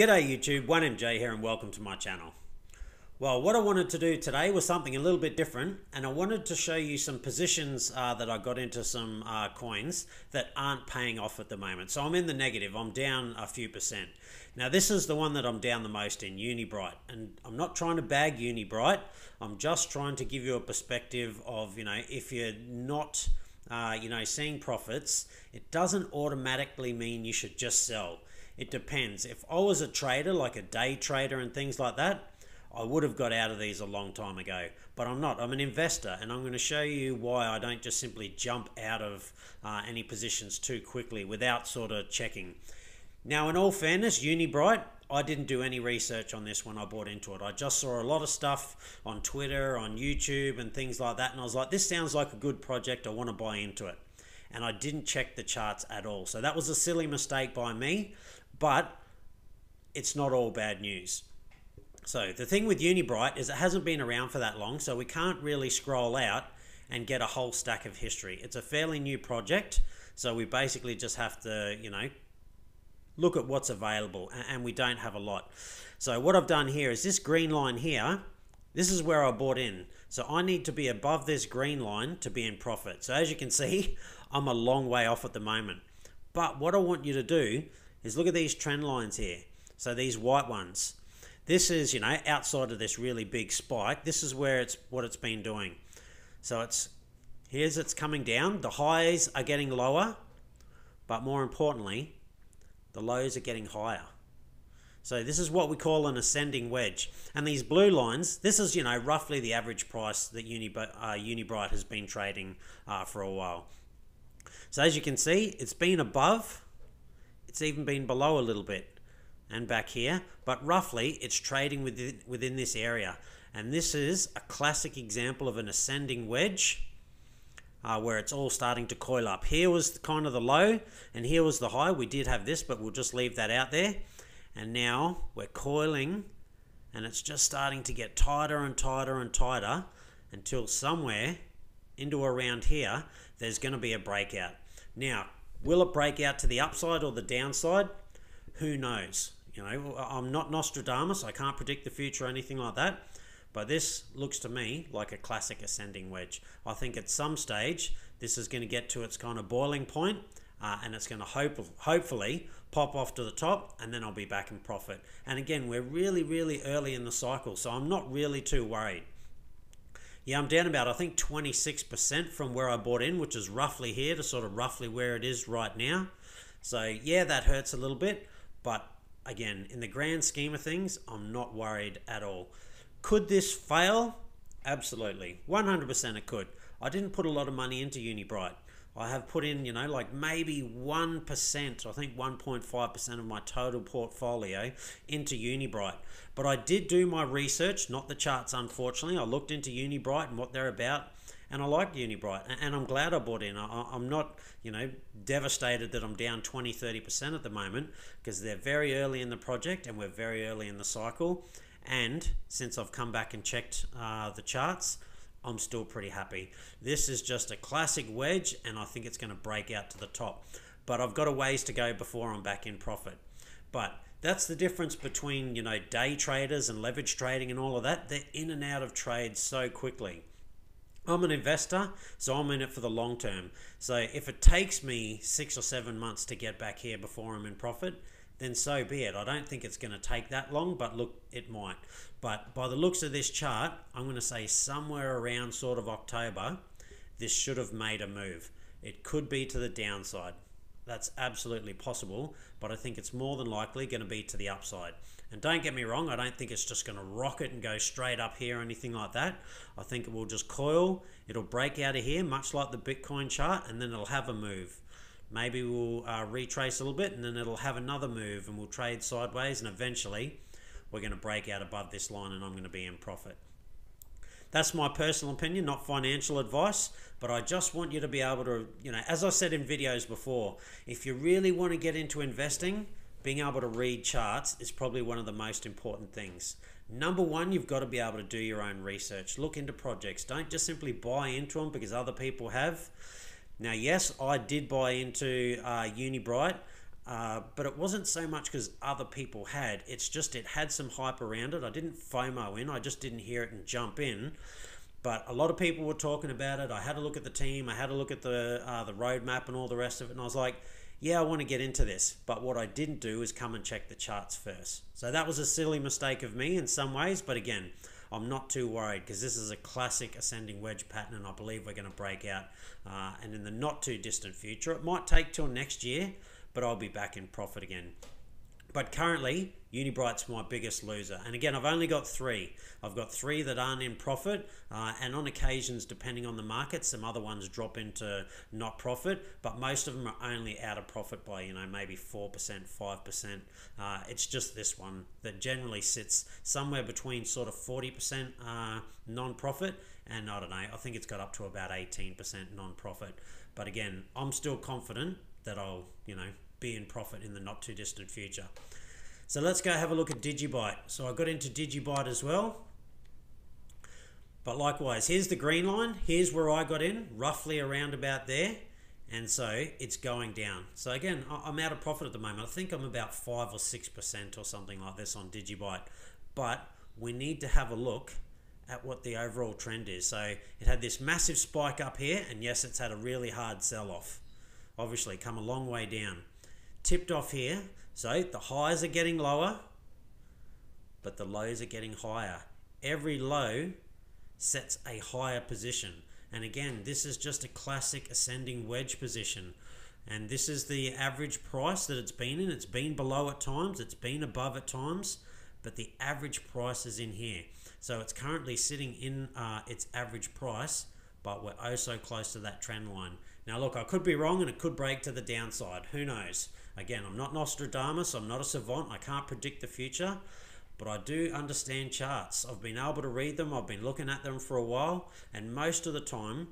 G'day YouTube, 1MJ here and welcome to my channel. Well, what I wanted to do today was something a little bit different and I wanted to show you some positions uh, that I got into some uh, coins that aren't paying off at the moment. So I'm in the negative, I'm down a few percent. Now this is the one that I'm down the most in, Unibright. And I'm not trying to bag Unibright, I'm just trying to give you a perspective of, you know, if you're not, uh, you know, seeing profits, it doesn't automatically mean you should just sell. It depends. If I was a trader, like a day trader and things like that, I would have got out of these a long time ago, but I'm not. I'm an investor, and I'm going to show you why I don't just simply jump out of uh, any positions too quickly without sort of checking. Now, in all fairness, Unibright, I didn't do any research on this when I bought into it. I just saw a lot of stuff on Twitter, on YouTube, and things like that, and I was like, this sounds like a good project. I want to buy into it. And I didn't check the charts at all. So that was a silly mistake by me, but it's not all bad news. So the thing with Unibright is it hasn't been around for that long, so we can't really scroll out and get a whole stack of history. It's a fairly new project, so we basically just have to, you know, look at what's available, and we don't have a lot. So what I've done here is this green line here, this is where I bought in. So I need to be above this green line to be in profit. So as you can see, I'm a long way off at the moment. But what I want you to do is look at these trend lines here. So these white ones. This is, you know, outside of this really big spike, this is where it's what it's been doing. So it's here's it's coming down. The highs are getting lower, but more importantly, the lows are getting higher. So this is what we call an ascending wedge. And these blue lines, this is, you know, roughly the average price that Uni, uh, Unibright has been trading uh, for a while. So as you can see, it's been above, it's even been below a little bit and back here, but roughly it's trading within, within this area. And this is a classic example of an ascending wedge uh, where it's all starting to coil up. Here was kind of the low and here was the high. We did have this, but we'll just leave that out there. And now we're coiling and it's just starting to get tighter and tighter and tighter until somewhere into around here, there's going to be a breakout. Now, will it break out to the upside or the downside? Who knows? You know, I'm not Nostradamus. I can't predict the future or anything like that. But this looks to me like a classic ascending wedge. I think at some stage this is going to get to its kind of boiling point, uh, and it's going to hope, hopefully pop off to the top, and then I'll be back in profit. And again, we're really, really early in the cycle, so I'm not really too worried. Yeah, I'm down about, I think, 26% from where I bought in, which is roughly here to sort of roughly where it is right now. So, yeah, that hurts a little bit, but again, in the grand scheme of things, I'm not worried at all. Could this fail? Absolutely. 100% it could. I didn't put a lot of money into Unibright. I have put in, you know, like maybe 1%, I think 1.5% of my total portfolio into Unibright. But I did do my research, not the charts, unfortunately. I looked into Unibright and what they're about and I like Unibright, and I'm glad I bought in. I, am not, you know, devastated that I'm down 20, 30% at the moment because they're very early in the project and we're very early in the cycle. And since I've come back and checked uh, the charts, I'm still pretty happy. This is just a classic wedge, and I think it's going to break out to the top. But I've got a ways to go before I'm back in profit. But that's the difference between you know day traders and leverage trading and all of that. They're in and out of trades so quickly. I'm an investor, so I'm in it for the long term. So if it takes me six or seven months to get back here before I'm in profit, then so be it. I don't think it's going to take that long, but look, it might. But by the looks of this chart, I'm going to say somewhere around sort of October, this should have made a move. It could be to the downside. That's absolutely possible, but I think it's more than likely going to be to the upside. And don't get me wrong, I don't think it's just going to rocket and go straight up here or anything like that. I think it will just coil, it'll break out of here, much like the Bitcoin chart, and then it'll have a move. Maybe we'll uh, retrace a little bit and then it'll have another move and we'll trade sideways and eventually we're going to break out above this line and I'm going to be in profit. That's my personal opinion, not financial advice, but I just want you to be able to, you know, as I said in videos before, if you really want to get into investing, being able to read charts is probably one of the most important things. Number one, you've got to be able to do your own research. Look into projects. Don't just simply buy into them because other people have. Now, yes, I did buy into uh, Unibright Uh, but it wasn't so much because other people had. It's just it had some hype around it. I didn't FOMO in. I just didn't hear it and jump in. But a lot of people were talking about it. I had a look at the team. I had a look at the uh, the roadmap and all the rest of it, and I was like, yeah, I want to get into this. But what I didn't do is come and check the charts first. So that was a silly mistake of me in some ways. But again, I'm not too worried because this is a classic ascending wedge pattern, and I believe we're going to break out. Uh, and in the not too distant future, it might take till next year, but I'll be back in profit again. But currently, Unibright's my biggest loser. And again, I've only got three. I've got three that aren't in profit, uh, and on occasions, depending on the market, some other ones drop into not profit, but most of them are only out of profit by, you know, maybe 4%, 5%. Uh, it's just this one that generally sits somewhere between sort of 40% uh, non profit, and I don't know, I think it's got up to about 18% non profit. But again, I'm still confident that I'll, you know, be in profit in the not too distant future. So let's go have a look at Digibyte. So I got into Digibyte as well. But likewise, here's the green line. Here's where I got in, roughly around about there. And so it's going down. So again, I'm out of profit at the moment. I think I'm about 5 or 6% or something like this on Digibyte. But we need to have a look at what the overall trend is. So it had this massive spike up here, and yes, it's had a really hard sell off. Obviously, come a long way down tipped off here. So the highs are getting lower, but the lows are getting higher. Every low sets a higher position. And again, this is just a classic ascending wedge position. And this is the average price that it's been in. It's been below at times, it's been above at times, but the average price is in here. So it's currently sitting in uh, its average price, but we're oh so close to that trend line. Now, look, I could be wrong and it could break to the downside. Who knows? Again, I'm not Nostradamus, I'm not a savant, I can't predict the future, but I do understand charts. I've been able to read them, I've been looking at them for a while, and most of the time,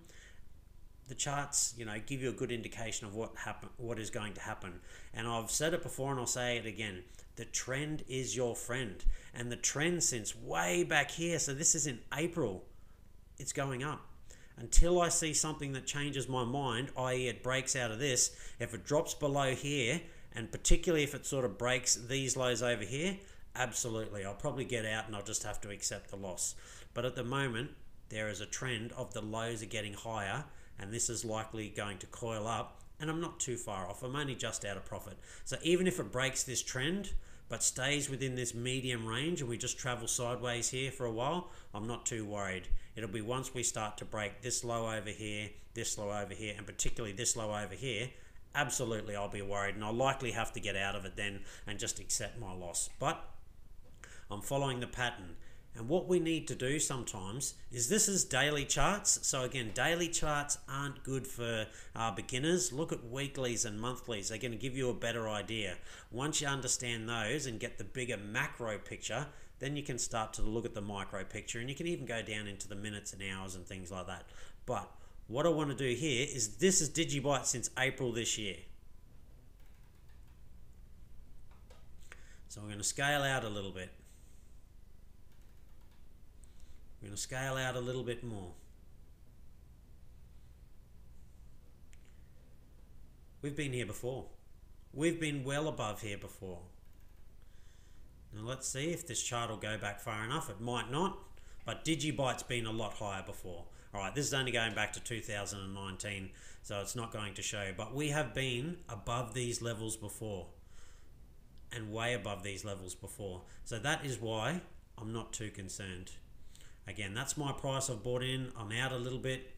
the charts, you know, give you a good indication of what happen, what is going to happen. And I've said it before, and I'll say it again: the trend is your friend, and the trend since way back here. So this is in April. It's going up until I see something that changes my mind, i.e., it breaks out of this. If it drops below here, and particularly if it sort of breaks these lows over here, absolutely, I'll probably get out and I'll just have to accept the loss. But at the moment, there is a trend of the lows are getting higher, and this is likely going to coil up. And I'm not too far off. I'm only just out of profit. So even if it breaks this trend, but stays within this medium range and we just travel sideways here for a while, I'm not too worried. It'll be once we start to break this low over here, this low over here, and particularly this low over here, absolutely I'll be worried and I'll likely have to get out of it then and just accept my loss. But I'm following the pattern. And what we need to do sometimes is this is daily charts. So again, daily charts aren't good for uh, beginners. Look at weeklies and monthlies. They're going to give you a better idea. Once you understand those and get the bigger macro picture, then you can start to look at the micro picture and you can even go down into the minutes and hours and things like that. But what I want to do here is this is Digibyte since April this year. So I'm going to scale out a little bit. We're going to scale out a little bit more. We've been here before. We've been well above here before. Now let's see if this chart will go back far enough. It might not, but Digibyte's been a lot higher before. All right, this is only going back to 2019, so it's not going to show. But we have been above these levels before and way above these levels before. So that is why I'm not too concerned. Again, that's my price I've bought in. I'm out a little bit,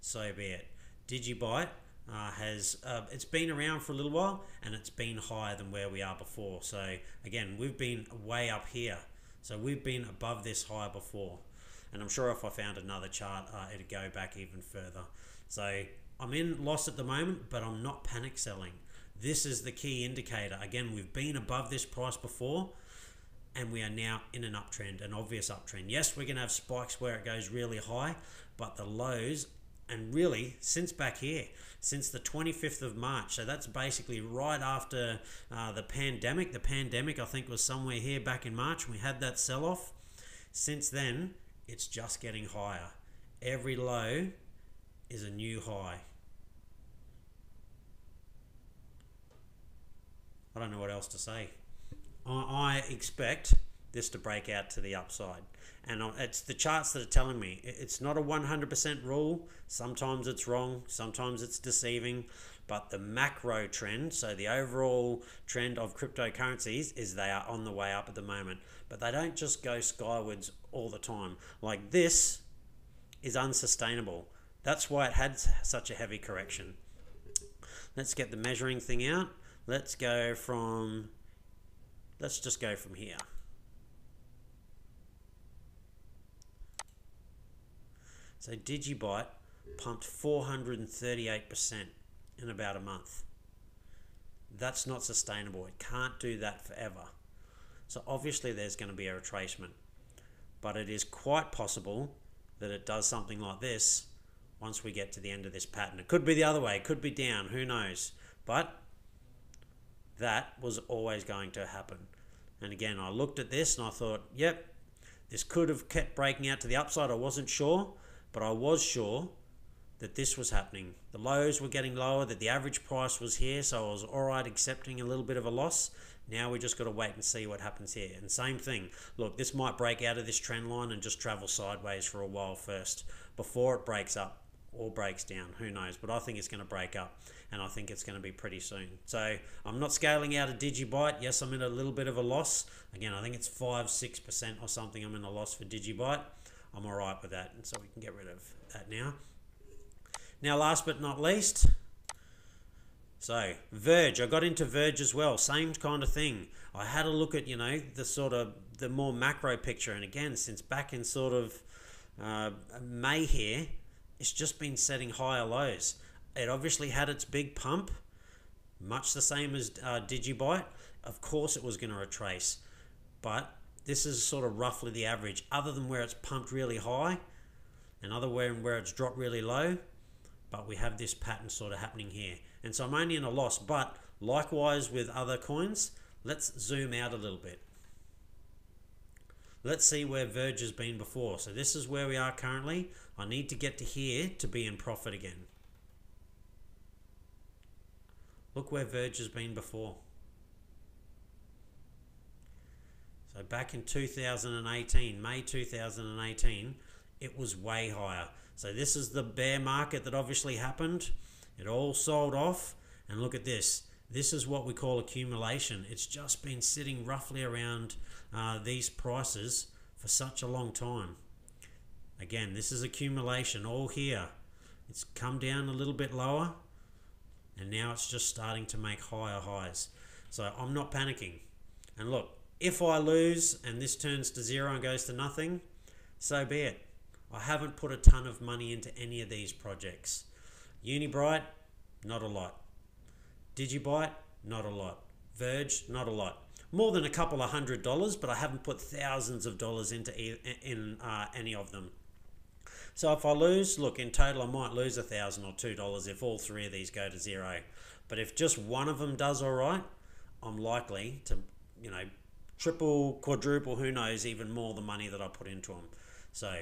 so be it. Digibyte uh, has uh, it's been around for a little while and it's been higher than where we are before. So again, we've been way up here. So we've been above this high before. And I'm sure if I found another chart, uh, it'd go back even further. So I'm in loss at the moment, but I'm not panic selling. This is the key indicator. Again, we've been above this price before and we are now in an uptrend, an obvious uptrend. Yes, we're going to have spikes where it goes really high, but the lows, and really since back here, since the 25th of March, so that's basically right after uh, the pandemic. The pandemic, I think, was somewhere here back in March. We had that sell off. Since then, it's just getting higher. Every low is a new high. I don't know what else to say. I, I expect this to break out to the upside. And it's the charts that are telling me it's not a 100% rule. Sometimes it's wrong, sometimes it's deceiving. But the macro trend, so the overall trend of cryptocurrencies, is they are on the way up at the moment. But they don't just go skywards all the time. Like this is unsustainable. That's why it had such a heavy correction. Let's get the measuring thing out. Let's go from, let's just go from here. So Digibyte pumped 438% in about a month. That's not sustainable. It can't do that forever. So obviously there's going to be a retracement. But it is quite possible that it does something like this once we get to the end of this pattern. It could be the other way. It could be down. Who knows? But that was always going to happen. And again, I looked at this and I thought, yep, this could have kept breaking out to the upside. I wasn't sure but I was sure that this was happening. The lows were getting lower, that the average price was here, so I was all right accepting a little bit of a loss. Now we just got to wait and see what happens here. And same thing. Look, this might break out of this trend line and just travel sideways for a while first before it breaks up or breaks down. Who knows? But I think it's going to break up and I think it's going to be pretty soon. So I'm not scaling out a Digibyte. Yes, I'm in a little bit of a loss. Again, I think it's 5 6% or something. I'm in a loss for Digibyte. I'm all right with that. And so we can get rid of that now. Now, last but not least, so Verge, I got into Verge as well. Same kind of thing. I had a look at, you know, the sort of the more macro picture. And again, since back in sort of uh, May here, it's just been setting higher lows. It obviously had its big pump, much the same as uh, Digibyte. Of course, it was going to retrace, but this is sort of roughly the average, other than where it's pumped really high and other where, where it's dropped really low. But we have this pattern sort of happening here. And so I'm only in a loss. But likewise with other coins, let's zoom out a little bit. Let's see where Verge has been before. So this is where we are currently. I need to get to here to be in profit again. Look where Verge has been before. So back in 2018, May 2018, it was way higher. So this is the bear market that obviously happened. It all sold off. And look at this. This is what we call accumulation. It's just been sitting roughly around uh, these prices for such a long time. Again, this is accumulation all here. It's come down a little bit lower and now it's just starting to make higher highs. So I'm not panicking. And look, if I lose and this turns to zero and goes to nothing, so be it. I haven't put a ton of money into any of these projects. Unibright, not a lot. Digibyte, not a lot. Verge, not a lot. More than a couple of hundred dollars, but I haven't put thousands of dollars into in uh, any of them. So if I lose, look, in total I might lose a thousand or two dollars if all three of these go to zero. But if just one of them does all right, I'm likely to, you know, triple, quadruple, who knows, even more the money that I put into them. So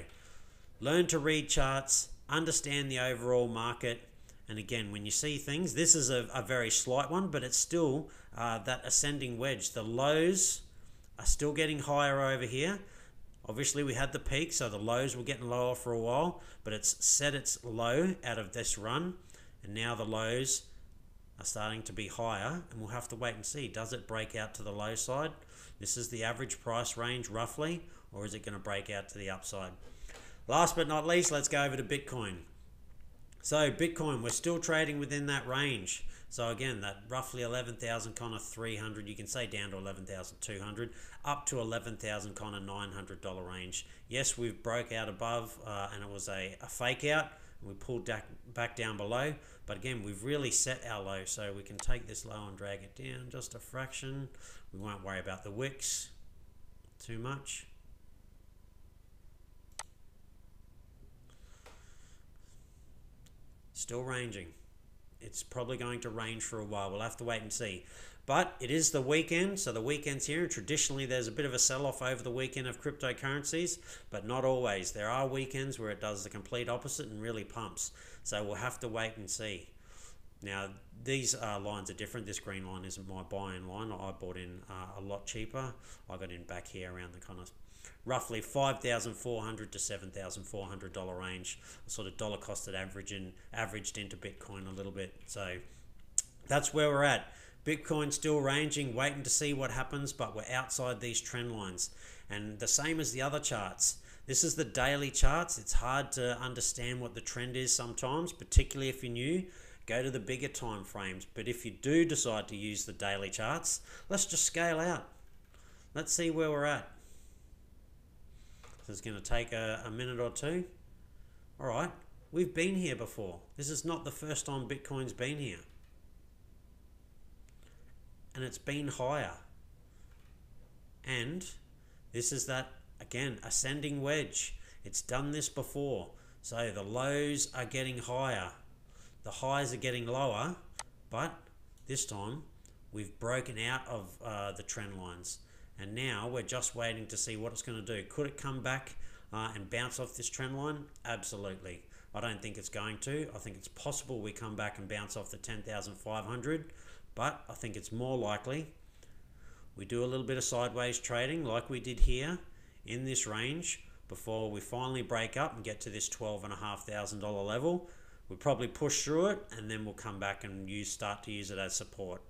learn to read charts, understand the overall market. And again, when you see things, this is a, a very slight one, but it's still uh, that ascending wedge. The lows are still getting higher over here. Obviously, we had the peak, so the lows were getting lower for a while, but it's set its low out of this run, and now the lows are starting to be higher, and we'll have to wait and see. Does it break out to the low side? This is the average price range roughly, or is it going to break out to the upside? Last but not least, let's go over to Bitcoin. So Bitcoin, we're still trading within that range. So again, that roughly 11,000 kind of 300, you can say down to 11,200, up to 11,000 kind of 900 dollar range. Yes, we've broke out above, uh, and it was a, a fake out. We pulled back back down below, but again, we've really set our low, so we can take this low and drag it down just a fraction. We won't worry about the wicks too much. Still ranging. It's probably going to range for a while. We'll have to wait and see. But it is the weekend, so the weekend's here. Traditionally, there's a bit of a sell off over the weekend of cryptocurrencies, but not always. There are weekends where it does the complete opposite and really pumps. So we'll have to wait and see. Now, these uh, lines are different. This green line isn't my buy-in line. I bought in uh, a lot cheaper. I got in back here around the kind of roughly $5,400 to seven thousand four hundred dollar range. Sort of dollar costed average and averaged into Bitcoin a little bit. So that's where we're at. Bitcoin still ranging, waiting to see what happens, but we're outside these trend lines. And the same as the other charts. This is the daily charts. It's hard to understand what the trend is sometimes, particularly if you're new. Go to the bigger time frames. But if you do decide to use the daily charts, let's just scale out. Let's see where we're at. This is going to take a, a minute or two. All right, we've been here before. This is not the first time Bitcoin's been here. And it's been higher. And this is that, again, ascending wedge. It's done this before. So the lows are getting higher. The highs are getting lower. But this time, we've broken out of uh, the trend lines. And now we're just waiting to see what it's going to do. Could it come back uh, and bounce off this trend line? Absolutely. I don't think it's going to. I think it's possible we come back and bounce off the 10,500, but I think it's more likely we do a little bit of sideways trading like we did here in this range before we finally break up and get to this $12,500 level. We'll probably push through it and then we'll come back and use start to use it as support.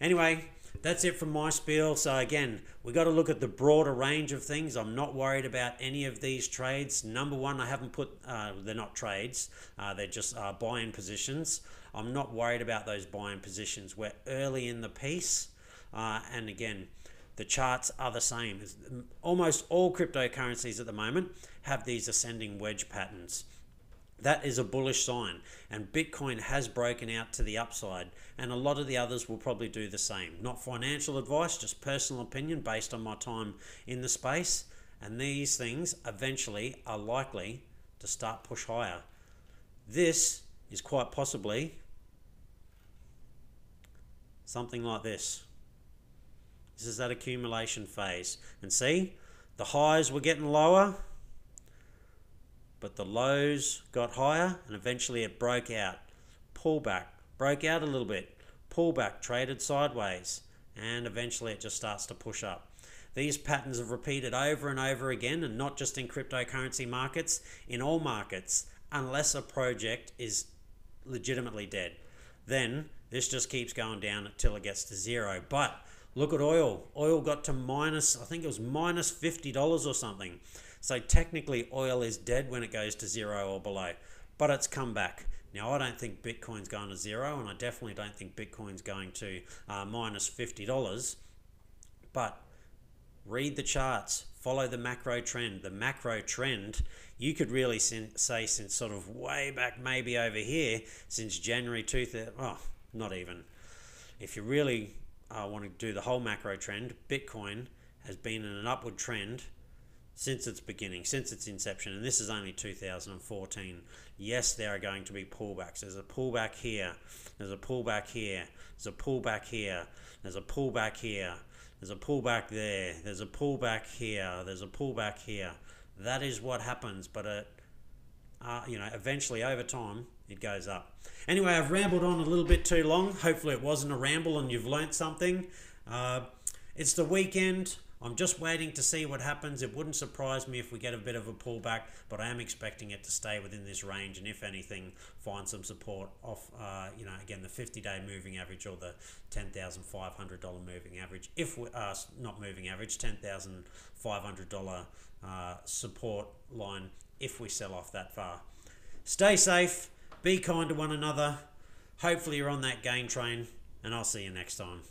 Anyway, that's it from my spiel. So again, we got to look at the broader range of things. I'm not worried about any of these trades. Number one, I haven't put uh, they're not trades. Uh, they're just uh, buy-in positions. I'm not worried about those buy-in positions. We're early in the piece, uh, and again. The charts are the same. Almost all cryptocurrencies at the moment have these ascending wedge patterns. That is a bullish sign, and Bitcoin has broken out to the upside, and a lot of the others will probably do the same. Not financial advice, just personal opinion based on my time in the space, and these things eventually are likely to start push higher. This is quite possibly something like this. This is that accumulation phase, and see the highs were getting lower but the lows got higher and eventually it broke out. Pullback, broke out a little bit, pullback, traded sideways, and eventually it just starts to push up. These patterns have repeated over and over again, and not just in cryptocurrency markets, in all markets, unless a project is legitimately dead. Then this just keeps going down until it gets to zero. But look at oil. Oil got to minus, I think it was minus $50 or something. So technically, oil is dead when it goes to zero or below, but it's come back. Now, I don't think Bitcoin's going to zero, and I definitely don't think Bitcoin's going to uh, minus $50. But read the charts, follow the macro trend. The macro trend, you could really say since sort of way back, maybe over here, since January 2000, oh, not even. If you really uh, want to do the whole macro trend, Bitcoin has been in an upward trend since its beginning, since its inception, and this is only 2014. Yes, there are going to be pullbacks. There's a pullback here, there's a pullback here, there's a pullback here, there's a pullback here, there's a pullback there, there's a pullback here, there's a pullback here. That is what happens, but it, uh, you know, eventually over time, it goes up. Anyway, I've rambled on a little bit too long. Hopefully, it wasn't a ramble and you've learnt something. Uh, it's the weekend. I'm just waiting to see what happens. It wouldn't surprise me if we get a bit of a pullback, but I am expecting it to stay within this range and, if anything, find some support off, uh, you know, again, the 50 day moving average or the $10,500 moving average. If we are uh, not moving average, $10,500 uh, support line if we sell off that far. Stay safe, be kind to one another. Hopefully, you're on that gain train, and I'll see you next time.